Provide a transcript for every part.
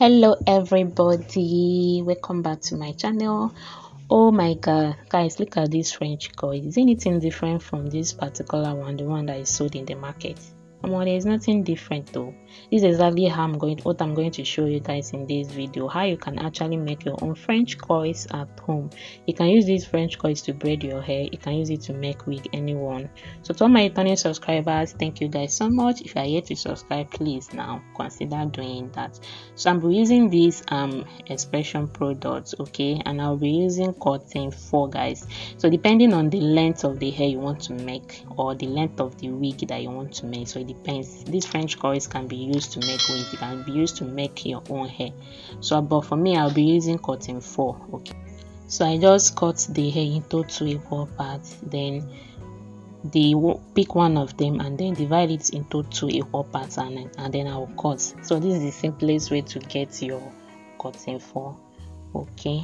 hello everybody. Welcome back to my channel. Oh my god. Guys look at this french coil is anything different from this particular one the one that is sold in the market? Well, there's nothing different though this is exactly how i'm going what i'm going to show you guys in this video how you can actually make your own french coils at home. You can use these french coils to braid your hair. You can use it to make wig anyone. So to all my returning subscribers thank you guys so much. If you are yet to subscribe please now consider doing that. So i'm using these um Xpression products okay? And i'll be using cotton 4 guys. So depending on the length of the hair you want to make or the length of the wig that you want to make so it depends. These french coils can be used to make wigs it can be used to make your own hair. So but for me i'll be using cotton 4 okay. So i just cut the hair into two equal parts then the pick one of them and then divide it into two equal parts and, and then i'll cut. So this is the simplest way to get your cotton 4 okay.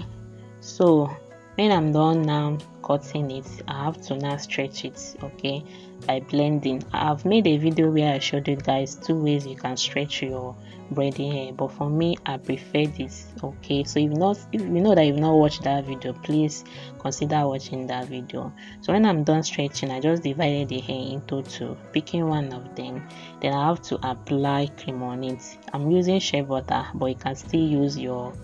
So when i'm done now cutting it i have to now stretch it okay? By blending. I've made a video where i showed you guys two ways you can stretch your braiding hair but for me i prefer this okay? So if not if you know that you've not watched that video please consider watching that video. So when i'm done stretching i just divided the hair into two picking one of them. Then i have to apply cream on it. I'm using shea butter but you can still use your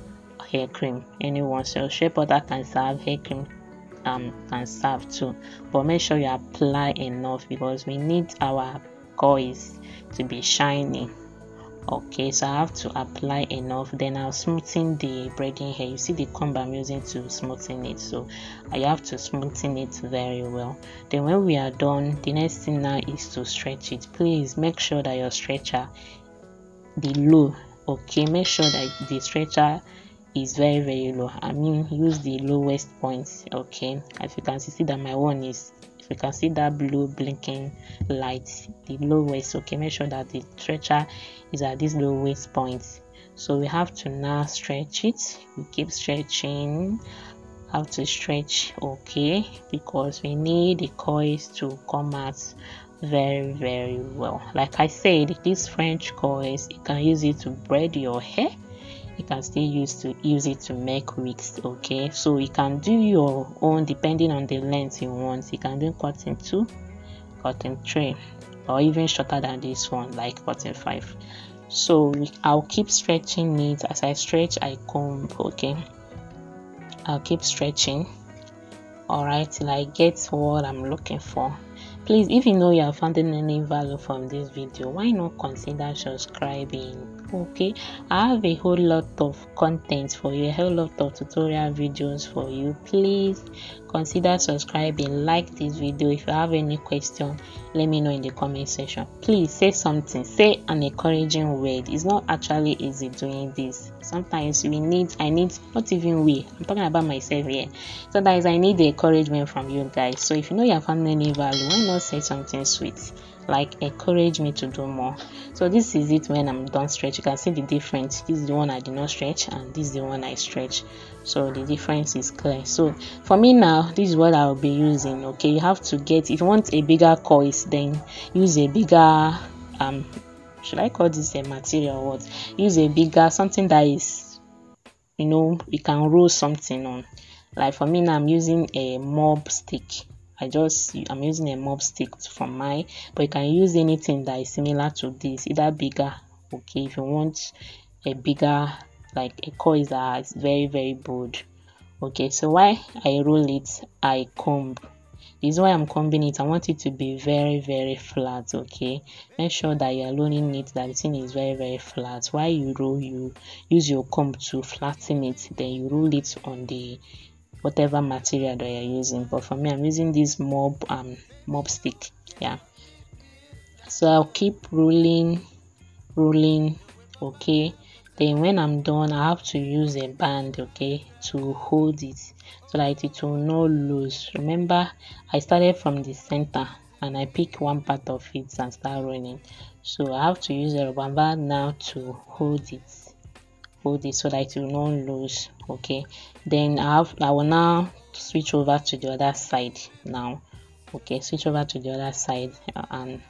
hair cream. Anyone so shea butter can serve hair cream um, can serve too. But make sure you apply enough because we need our coils to be shiny. Okay so i have to apply enough. Then i'll smoothen the braiding hair. You see the comb i'm using to smoothen it. So i have to smoothen it very well. Then when we are done the next thing now is to stretch it. Please make sure that your stretcher the low. Okay make sure that the stretcher is very very low. I mean use the lowest point okay? As you can see, that my one is if you can see that blue blinking light the lowest okay? Make sure that the stretcher is at this lowest point. So we have to now stretch it. We keep stretching. Have to stretch okay? Because we need the coils to come out very very well. Like i said these french coils you can use it to braid your hair you can still use to use it to make wigs okay? So you can do your own depending on the length you want. You can do cotton 2 cotton 3 or even shorter than this one like cotton 5 so i'll keep stretching it. As i stretch i comb okay? I'll keep stretching. All right till i get what i'm looking for please if you know you are finding any value from this video why not consider subscribing? Okay i have a whole lot of content for you a whole lot of tutorial videos for you. Please consider subscribing like this video. If you have any question let me know in the comment section. Please say something say an encouraging word. It's not actually easy doing this. Sometimes we need i need not even we i'm talking about myself here. Sometimes i need the encouragement from you guys. So if you know you are finding any value why not say something sweet like encourage me to do more. So this is it when i'm done stretch. You can see the difference. This is the one i did not stretch and this is the one i stretch. So the difference is clear. So for me now this is what i'll be using okay? You have to get if you want a bigger coils then use a bigger um should i call this a material what? Use a bigger something that is you know you can roll something on. Like for me now i'm using a mob stick I just I'm using a mop stick for my but you can use anything that is similar to this either bigger okay if you want a bigger like a coil that is very very bold okay. So why I roll it I comb. This is why I'm combing it I want it to be very very flat okay. Make sure that you're rolling it that the thing is very very flat. While you roll you use your comb to flatten it then you roll it on the whatever material that you're using but for me i'm using this mob um mob stick yeah. So i'll keep rolling rolling okay. Then when i'm done i have to use a band okay to hold it so that it will not lose. Remember i started from the center and i pick one part of it and start running. So i have to use a rubber band now to hold it hold so that it will not lose okay? Then i have i will now switch over to the other side now okay? Switch over to the other side and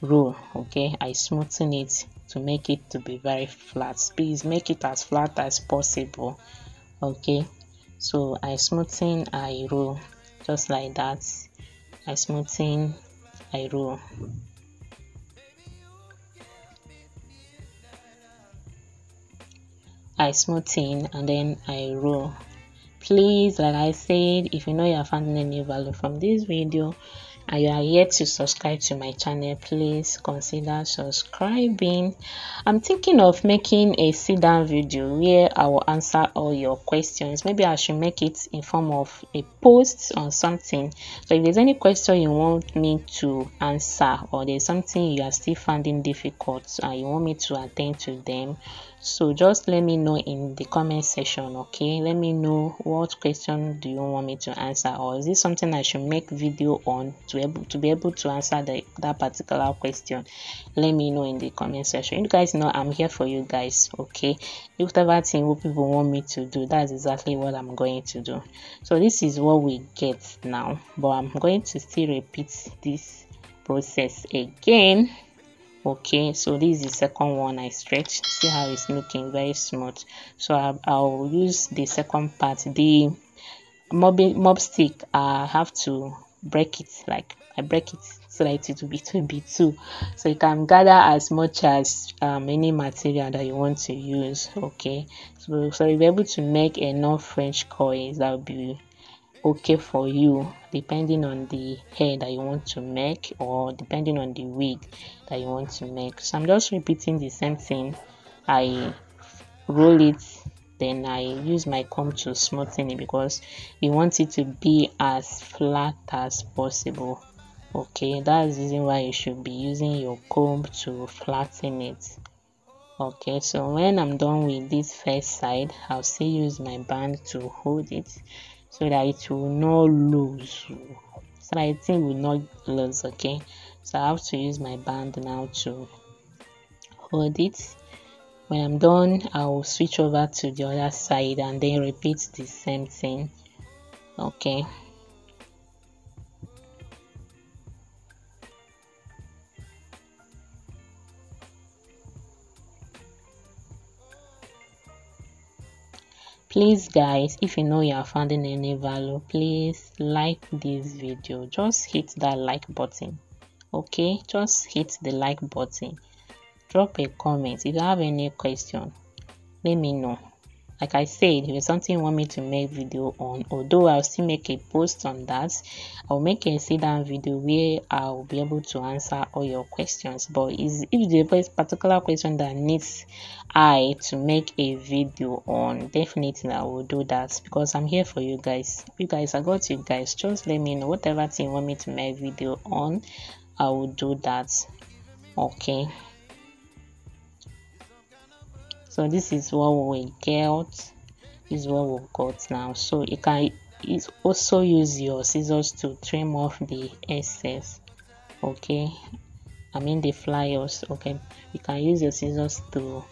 roll okay? I smoothen it to make it to be very flat. Please make it as flat as possible okay? So i smoothen i roll. Just like that. I smoothen i roll I smoothen and then I roll. Please like I said if you know you are finding any value from this video and you are yet to subscribe to my channel please consider subscribing. I'm thinking of making a sit down video where i will answer all your questions. Maybe i should make it in form of a post or something. So if there's any question you want me to answer or there's something you are still finding difficult and you want me to attend to them so just let me know in the comment section okay? Let me know what question do you want me to answer or is this something i should make video on to able to be able to answer the, that particular question. Let me know in the comment section. You guys know i'm here for you guys okay? Whatever thing what people want me to do that's exactly what i'm going to do. So this is what we get now but i'm going to still repeat this process again okay? So this is the second one i stretched. See how it's looking very smooth. So I'll, I'll use the second part. The mob, mob stick i have to break it like i break it so that it will be two be two. So you can gather as much as um, any material that you want to use okay? So so you'll be able to make enough french coils that will be okay for you depending on the hair that you want to make or depending on the wig that you want to make. So i'm just repeating the same thing. I roll it then i use my comb to smoothen it because you want it to be as flat as possible okay? That's the reason why you should be using your comb to flatten it okay? So when i'm done with this first side i'll still use my band to hold it so that it will not lose so that it will not lose okay? So i have to use my band now to hold it when i'm done i'll switch over to the other side and then repeat the same thing. Okay. Please guys if you know you are finding any value please like this video. Just hit that like button. Okay? Just hit the like button drop a comment if you have any question. Let me know. Like i said if it's something you want me to make video on although i'll still make a post on that i'll make a sit down video where i'll be able to answer all your questions. But is if there's a particular question that needs i to make a video on definitely i will do that because i'm here for you guys. You guys i got you guys. Just let me know whatever thing you want me to make video on i will do that. Okay so this is what we get this is what we've got now. So you can also use your scissors to trim off the excess okay? I mean the flyers okay? You can use your scissors to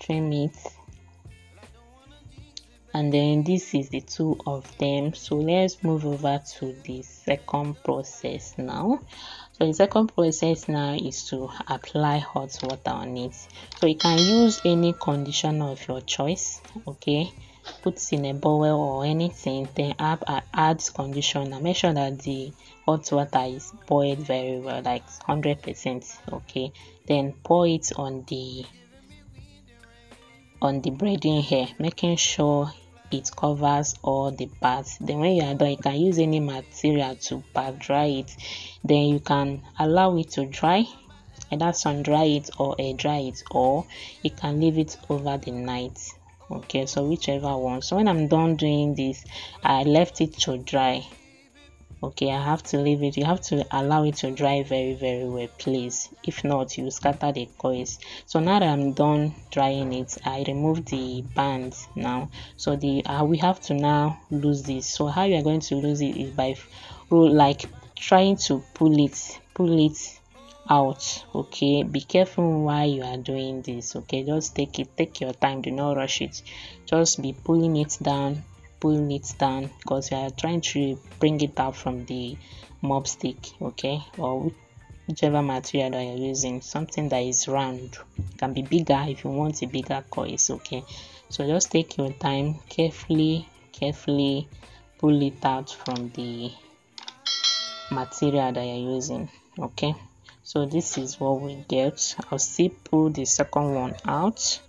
trim it. And then this is the two of them. So let's move over to the second process now so the second process now is to apply hot water on it. So you can use any conditioner of your choice okay? Put it in a bowl or anything then add, add conditioner. Make sure that the hot water is boiled very well like 100 percent okay? Then pour it on the on the braiding hair making sure it covers all the parts. Then when you are done you can use any material to pat dry it. Then you can allow it to dry either sun dry it or air dry it or you can leave it over the night. Okay so whichever one. So when i'm done doing this i left it to dry okay i have to leave it. You have to allow it to dry very very well please. If not you scatter the coils. So now that i'm done drying it i remove the band now. So the uh, we have to now lose this. So how you are going to lose it is by like trying to pull it pull it out okay? Be careful while you are doing this okay? Just take it take your time. Do not rush it. Just be pulling it down pulling it down because you are trying to bring it out from the mob stick okay? Or whichever material that you're using something that is round can be bigger if you want a bigger coil okay. So just take your time carefully carefully pull it out from the material that you're using okay? So this is what we get. I'll still pull the second one out.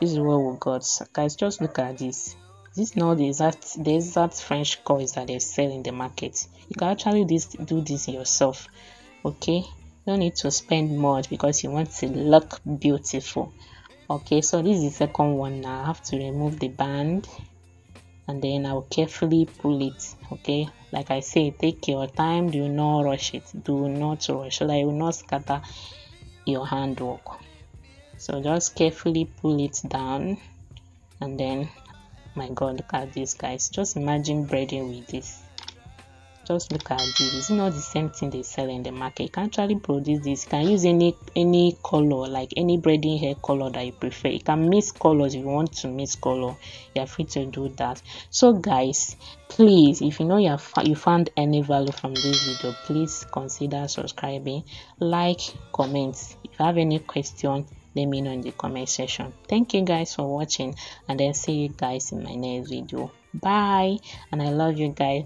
This is what we got. Guys just look at this this is not the exact the exact french coils that they sell in the market you can actually this, do this yourself okay? You don't need to spend much because you want to look beautiful okay? So this is the second one now. I have to remove the band and then I'll carefully pull it okay? Like I say take your time. Do not rush it. Do not rush. So that you will not scatter your handwork. So just carefully pull it down and then my god look at this guys. Just imagine braiding with this. Just look at this. It's not the same thing they sell in the market? You can actually produce this. You can use any any color like any braiding hair color that you prefer. You can mix colors if you want to mix color. You're free to do that. So guys please if you know you have you found any value from this video please consider subscribing. Like comment. If you have any question let me know in the comment section. Thank you guys for watching and then see you guys in my next video. Bye and i love you guys